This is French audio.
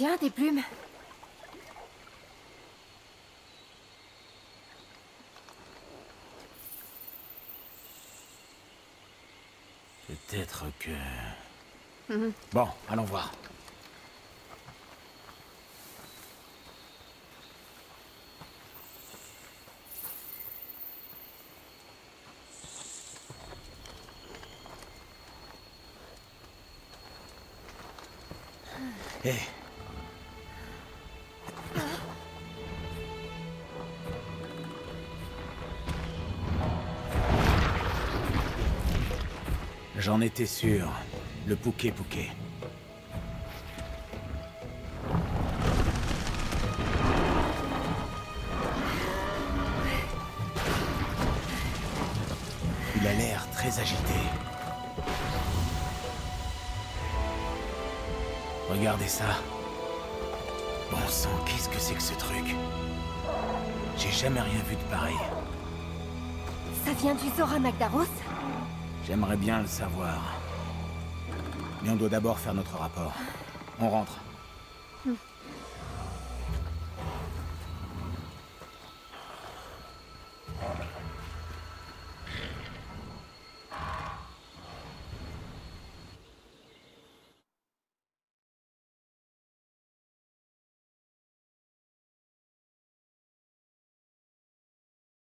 Tiens, des plumes. Peut-être que... Bon, allons voir. Hé J'en étais sûr. Le Pouquet Pouquet. Il a l'air très agité. Regardez ça. Bon sang, qu'est-ce que c'est que ce truc? J'ai jamais rien vu de pareil. Ça vient du Zora Magdaros? J'aimerais bien le savoir. Mais on doit d'abord faire notre rapport. On rentre.